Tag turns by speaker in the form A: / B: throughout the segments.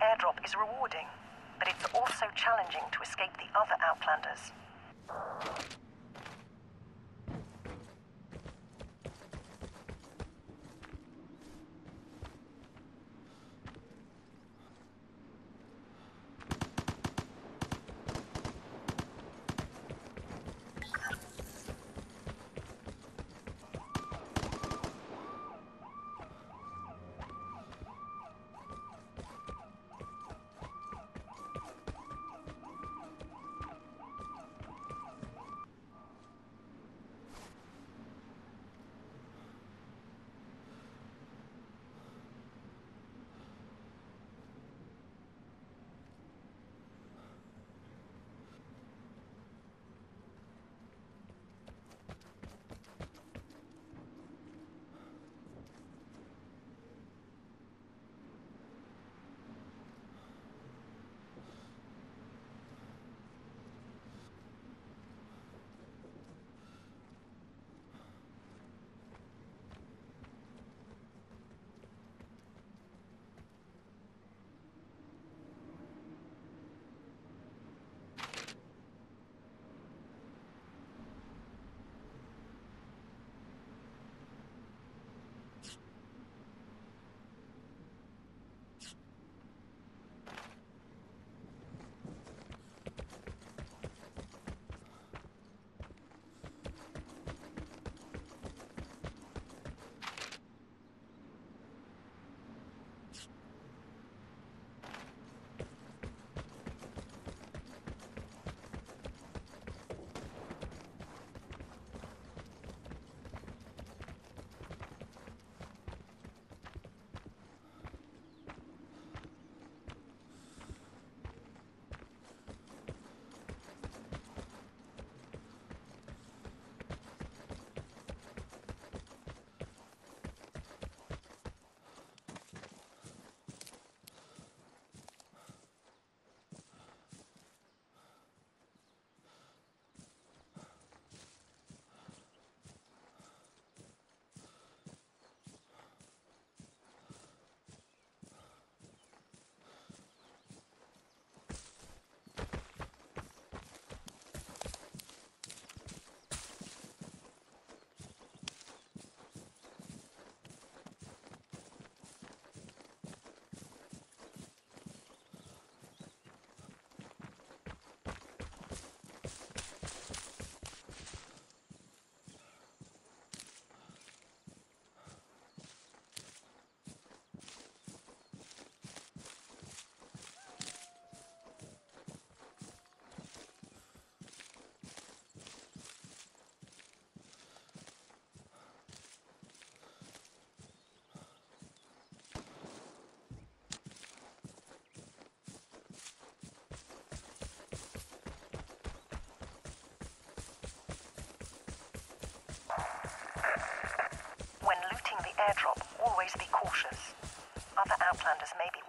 A: airdrop is rewarding, but it's also challenging to escape the other Outlanders.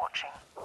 A: Watching.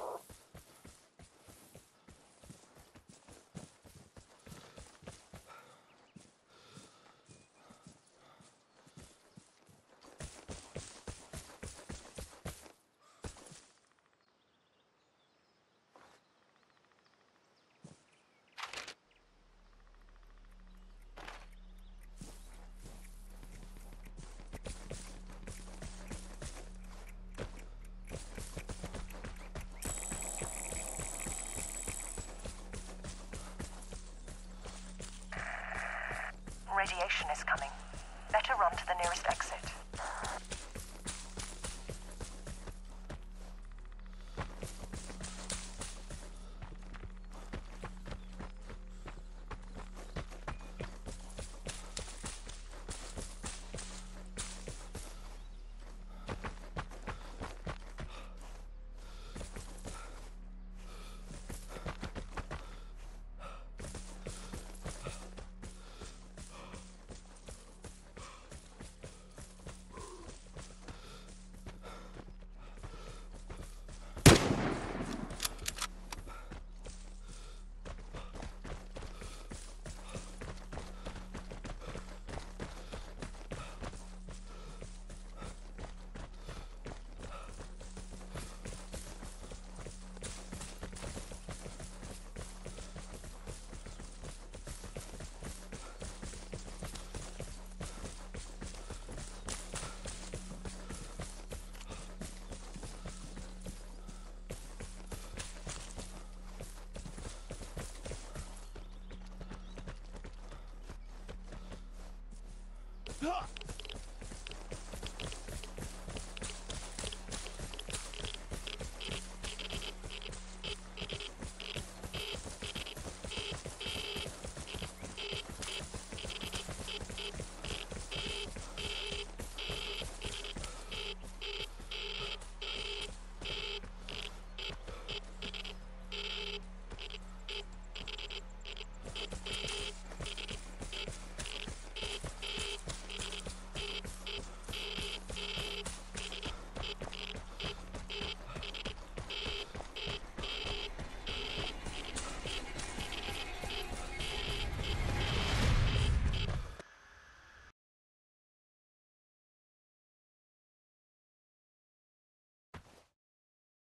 B: Huh.